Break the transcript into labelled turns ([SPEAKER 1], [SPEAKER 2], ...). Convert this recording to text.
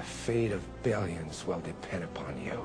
[SPEAKER 1] The fate of billions will depend upon you.